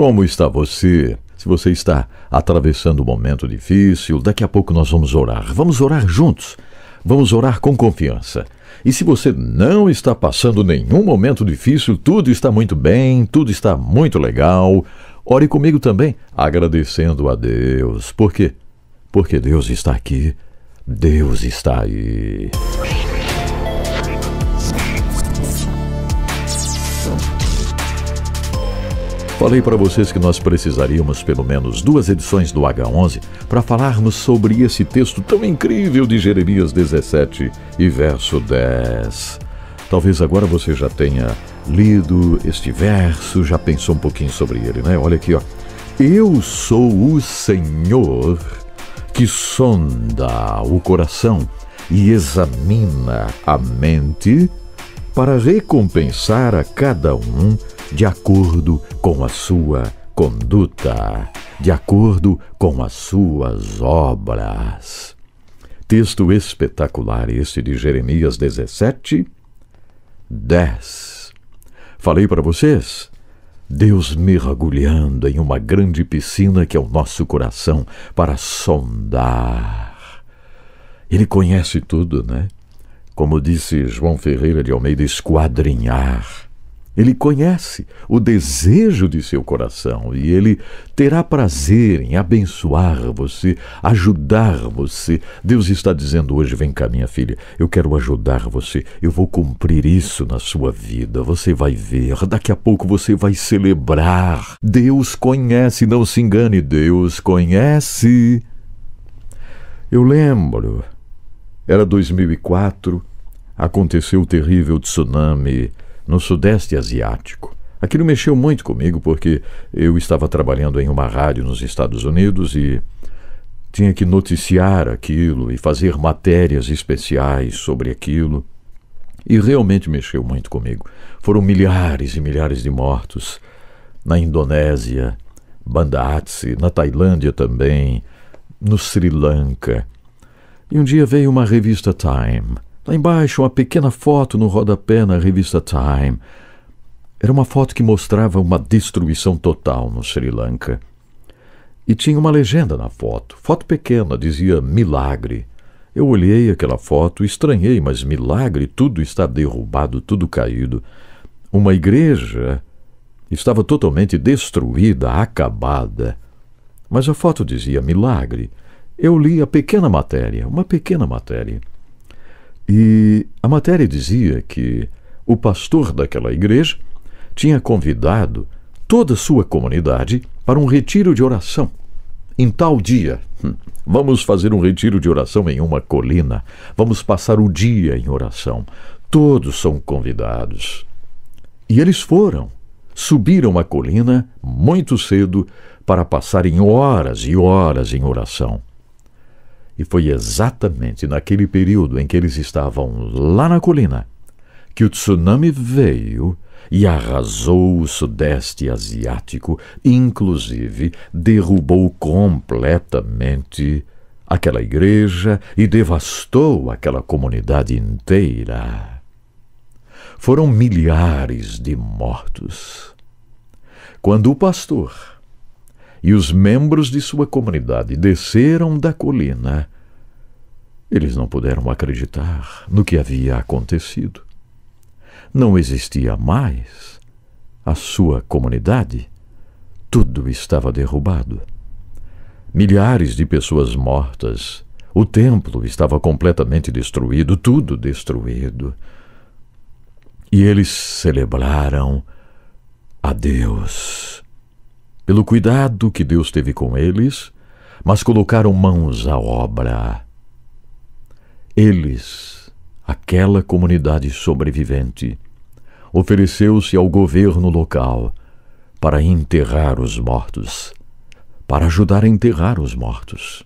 Como está você? Se você está atravessando um momento difícil, daqui a pouco nós vamos orar. Vamos orar juntos. Vamos orar com confiança. E se você não está passando nenhum momento difícil, tudo está muito bem, tudo está muito legal, ore comigo também, agradecendo a Deus. Por quê? Porque Deus está aqui. Deus está aí. Falei para vocês que nós precisaríamos pelo menos duas edições do H11 para falarmos sobre esse texto tão incrível de Jeremias 17 e verso 10. Talvez agora você já tenha lido este verso, já pensou um pouquinho sobre ele, né? Olha aqui, ó. Eu sou o Senhor que sonda o coração e examina a mente para recompensar a cada um de acordo com a sua conduta, de acordo com as suas obras. Texto espetacular este de Jeremias 17, 10. Falei para vocês? Deus mergulhando em uma grande piscina que é o nosso coração para sondar. Ele conhece tudo, né? Como disse João Ferreira de Almeida, esquadrinhar ele conhece o desejo de seu coração e ele terá prazer em abençoar você, ajudar você. Deus está dizendo hoje: vem cá, minha filha, eu quero ajudar você, eu vou cumprir isso na sua vida. Você vai ver, daqui a pouco você vai celebrar. Deus conhece, não se engane, Deus conhece. Eu lembro, era 2004, aconteceu o terrível tsunami no Sudeste Asiático. Aquilo mexeu muito comigo porque eu estava trabalhando em uma rádio nos Estados Unidos e tinha que noticiar aquilo e fazer matérias especiais sobre aquilo. E realmente mexeu muito comigo. Foram milhares e milhares de mortos na Indonésia, Banda Aceh, na Tailândia também, no Sri Lanka. E um dia veio uma revista Time Lá embaixo, uma pequena foto no rodapé na revista Time. Era uma foto que mostrava uma destruição total no Sri Lanka. E tinha uma legenda na foto. Foto pequena, dizia milagre. Eu olhei aquela foto, estranhei, mas milagre, tudo está derrubado, tudo caído. Uma igreja estava totalmente destruída, acabada. Mas a foto dizia milagre. Eu li a pequena matéria, uma pequena matéria. E a matéria dizia que o pastor daquela igreja tinha convidado toda a sua comunidade para um retiro de oração. Em tal dia, hum, vamos fazer um retiro de oração em uma colina, vamos passar o dia em oração. Todos são convidados. E eles foram, subiram a colina muito cedo para passarem horas e horas em oração. E foi exatamente naquele período em que eles estavam lá na colina que o tsunami veio e arrasou o Sudeste Asiático, inclusive derrubou completamente aquela igreja e devastou aquela comunidade inteira. Foram milhares de mortos. Quando o pastor e os membros de sua comunidade desceram da colina, eles não puderam acreditar no que havia acontecido. Não existia mais a sua comunidade. Tudo estava derrubado. Milhares de pessoas mortas. O templo estava completamente destruído, tudo destruído. E eles celebraram a Deus pelo cuidado que Deus teve com eles, mas colocaram mãos à obra. Eles, aquela comunidade sobrevivente, ofereceu-se ao governo local para enterrar os mortos, para ajudar a enterrar os mortos.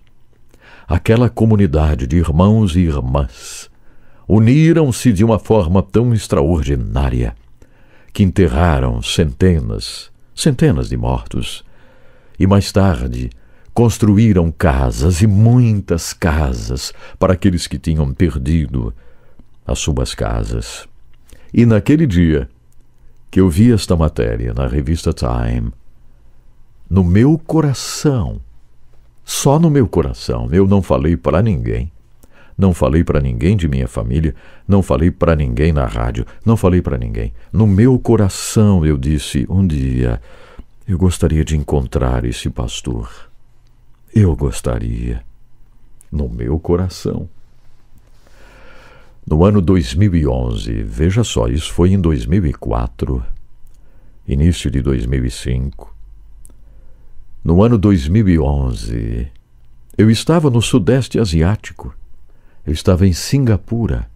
Aquela comunidade de irmãos e irmãs uniram-se de uma forma tão extraordinária que enterraram centenas, centenas de mortos. E mais tarde, construíram casas e muitas casas para aqueles que tinham perdido as suas casas. E naquele dia que eu vi esta matéria na revista Time, no meu coração. Só no meu coração. Eu não falei para ninguém. Não falei para ninguém de minha família, não falei para ninguém na rádio, não falei para ninguém. No meu coração eu disse: um dia eu gostaria de encontrar esse pastor. Eu gostaria. No meu coração. No ano 2011, veja só, isso foi em 2004, início de 2005. No ano 2011, eu estava no Sudeste Asiático eu estava em Singapura,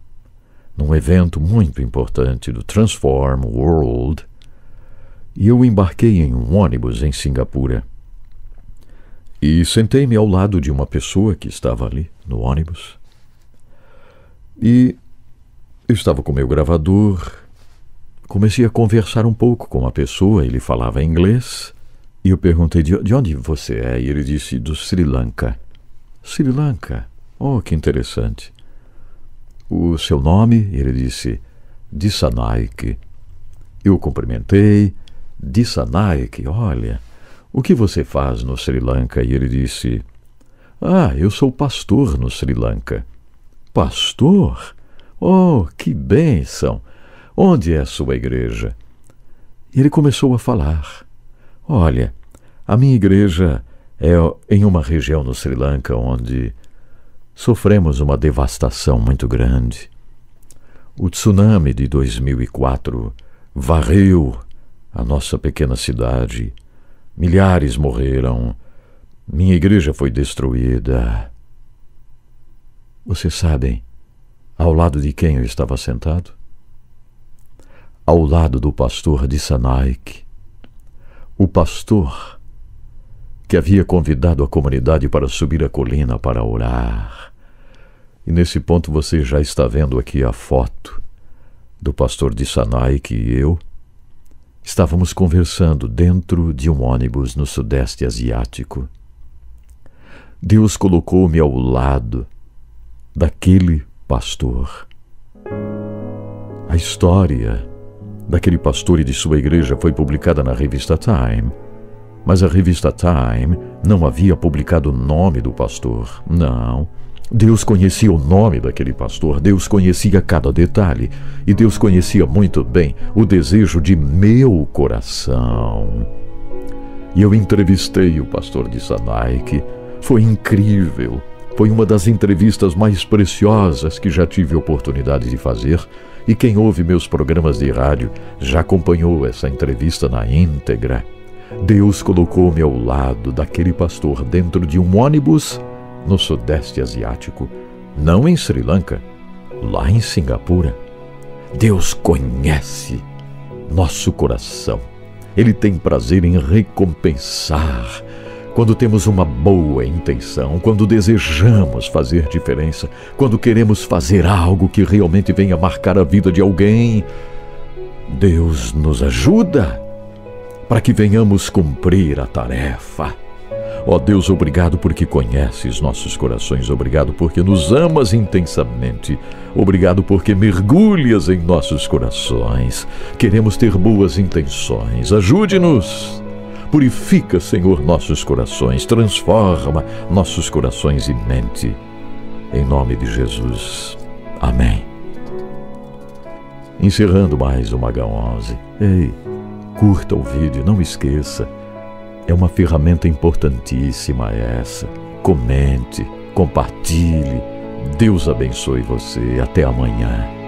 num evento muito importante do Transform World, e eu embarquei em um ônibus em Singapura. E sentei-me ao lado de uma pessoa que estava ali no ônibus. E eu estava com meu gravador, comecei a conversar um pouco com a pessoa, ele falava inglês, e eu perguntei de onde você é, e ele disse do Sri Lanka. Sri Lanka? Oh, que interessante. O seu nome? Ele disse, Dissanaik. Eu cumprimentei. Dissanaik, olha, o que você faz no Sri Lanka? E ele disse, Ah, eu sou pastor no Sri Lanka. Pastor? Oh, que bênção! Onde é a sua igreja? Ele começou a falar. Olha, a minha igreja é em uma região no Sri Lanka onde sofremos uma devastação muito grande. O tsunami de 2004 varreu a nossa pequena cidade. Milhares morreram. Minha igreja foi destruída. Vocês sabem ao lado de quem eu estava sentado? Ao lado do pastor de Sanaik. O pastor que havia convidado a comunidade para subir a colina para orar. E nesse ponto você já está vendo aqui a foto do pastor de Sanai que eu estávamos conversando dentro de um ônibus no Sudeste Asiático. Deus colocou-me ao lado daquele pastor. A história daquele pastor e de sua igreja foi publicada na revista Time, mas a revista Time não havia publicado o nome do pastor. Não. Deus conhecia o nome daquele pastor, Deus conhecia cada detalhe e Deus conhecia muito bem o desejo de meu coração. E eu entrevistei o pastor de Sanaik, foi incrível. Foi uma das entrevistas mais preciosas que já tive oportunidade de fazer, e quem ouve meus programas de rádio já acompanhou essa entrevista na íntegra. Deus colocou-me ao lado daquele pastor dentro de um ônibus no Sudeste Asiático, não em Sri Lanka, lá em Singapura. Deus conhece nosso coração. Ele tem prazer em recompensar quando temos uma boa intenção, quando desejamos fazer diferença, quando queremos fazer algo que realmente venha marcar a vida de alguém. Deus nos ajuda para que venhamos cumprir a tarefa. Ó oh Deus, obrigado porque conheces nossos corações, obrigado porque nos amas intensamente, obrigado porque mergulhas em nossos corações. Queremos ter boas intenções, ajude-nos. Purifica, Senhor, nossos corações, transforma nossos corações e mente. Em nome de Jesus. Amém. Encerrando mais uma H11. Ei, curta o vídeo, não esqueça é uma ferramenta importantíssima essa. Comente, compartilhe. Deus abençoe você. Até amanhã.